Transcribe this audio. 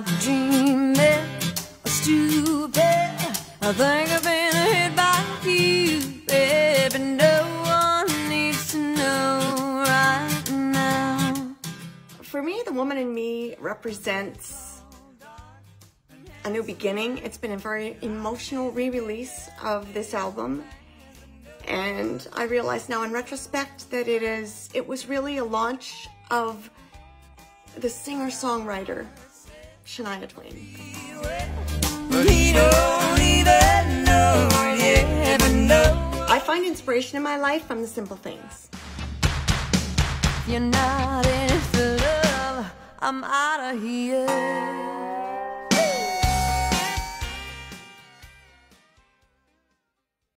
Dreaming or stupid? I think I've been hit by you, baby. No one needs to know right now. For me, The Woman in Me represents a new beginning. It's been a very emotional re-release of this album. And I realize now in retrospect that it is it was really a launch of the singer-songwriter Shania Twain. We don't even know, yeah, but no. I find inspiration in my life from the simple things. You're not in love. I'm out of here.